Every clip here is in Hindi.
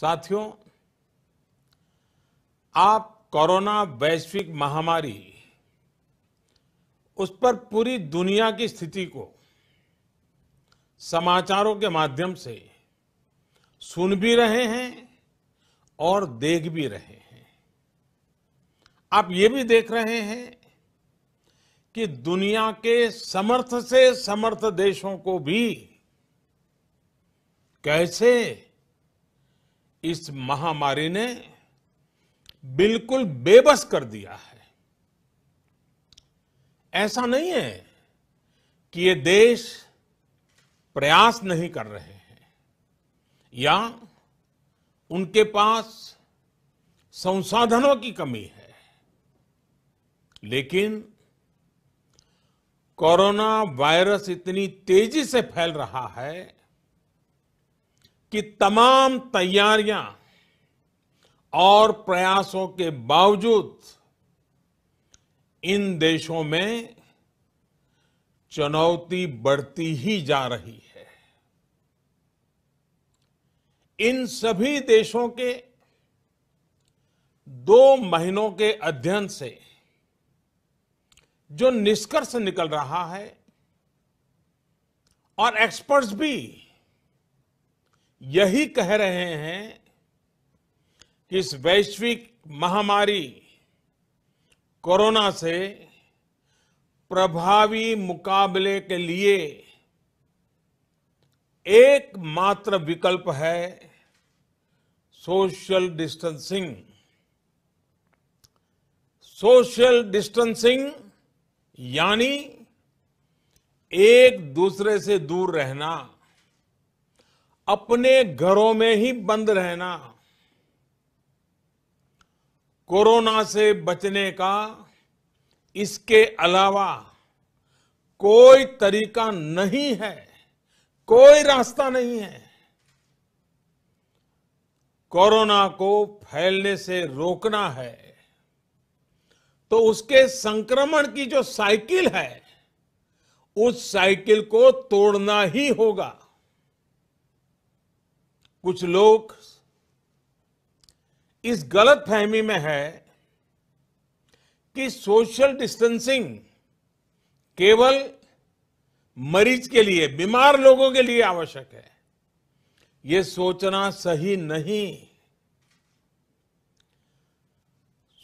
साथियों, आप कोरोना वैश्विक महामारी, उस पर पूरी दुनिया की स्थिति को समाचारों के माध्यम से सुन भी रहे हैं और देख भी रहे हैं। आप ये भी देख रहे हैं कि दुनिया के समर्थ से समर्थ देशों को भी कैसे इस महामारी ने बिल्कुल बेबस कर दिया है। ऐसा नहीं है कि ये देश प्रयास नहीं कर रहे हैं, या उनके पास संसाधनों की कमी है, लेकिन कोरोना वायरस इतनी तेज़ी से फैल रहा है कि तमाम तैयारियाँ और प्रयासों के बावजूद इन देशों में चुनौती बढ़ती ही जा रही है। इन सभी देशों के दो महीनों के अध्ययन से जो निष्कर्ष निकल रहा है और एक्सपर्ट्स भी यही कह रहे हैं कि इस वैश्विक महामारी कोरोना से प्रभावी मुकाबले के लिए एकमात्र विकल्प है सोशल डिस्टेंसिंग। सोशल डिस्टेंसिंग यानी एक दूसरे से दूर रहना। अपने घरों में ही बंद रहना। कोरोना से बचने का, इसके अलावा कोई तरीका नहीं है, कोई रास्ता नहीं है। कोरोना को फैलने से रोकना है तो उसके संक्रमण की जो साइकिल है, उस साइकिल को तोड़ना ही होगा। कुछ लोग इस गलत फहमी में है कि सोशल डिस्टेंसिंग केवल मरीज़ के लिए, बीमार लोगों के लिए आवश्यक है। ये सोचना सही नहीं।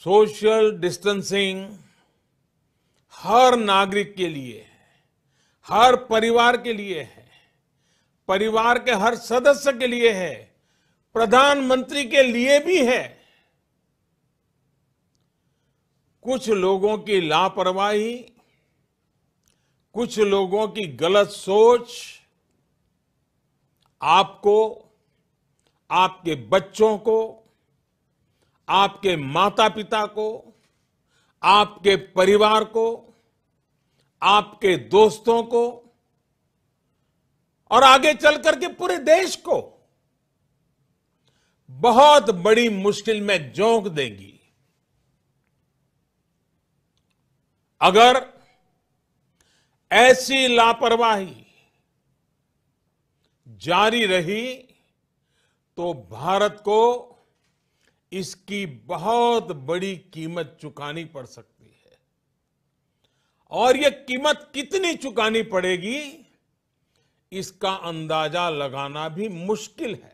सोशल डिस्टेंसिंग हर नागरिक के लिए है हर परिवार के लिए है। परिवार के हर सदस्य के लिए है, प्रधानमंत्री के लिए भी है। कुछ लोगों की लापरवाही, कुछ लोगों की गलत सोच, आपको, आपके बच्चों को, आपके माता पिता को, आपके परिवार को, आपके दोस्तों को और आगे चल करके पूरे देश को बहुत बड़ी मुश्किल में झोंक देगी। अगर ऐसी लापरवाही जारी रही तो भारत को इसकी बहुत बड़ी कीमत चुकानी पड़ सकती है। और यह कीमत कितनी चुकानी पड़ेगी? इसका अंदाज़ा लगाना भी मुश्किल है।